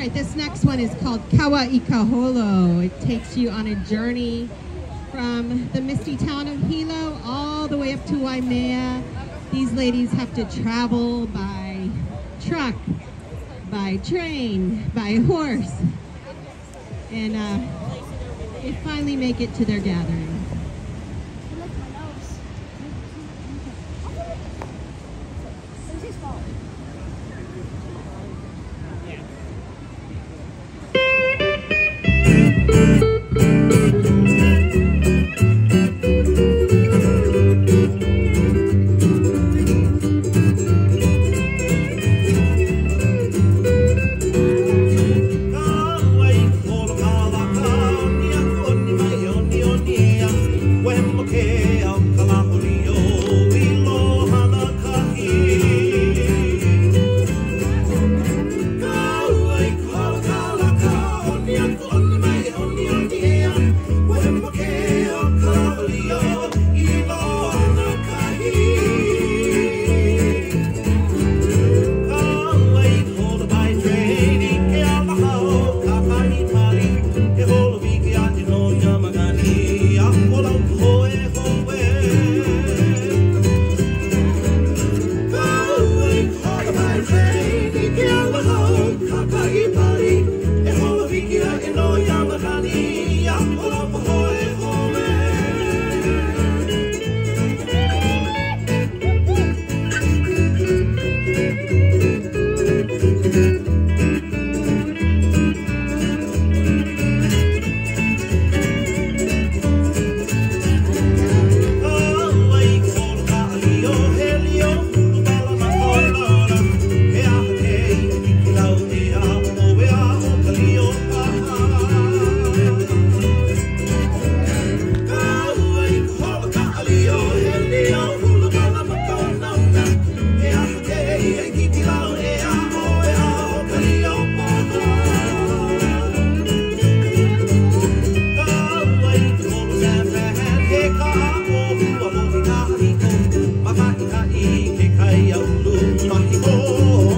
right, this next one is called Kawaii Kaholo. It takes you on a journey from the misty town of Hilo all the way up to Waimea. These ladies have to travel by truck, by train, by horse, and uh, they finally make it to their gathering. Oh.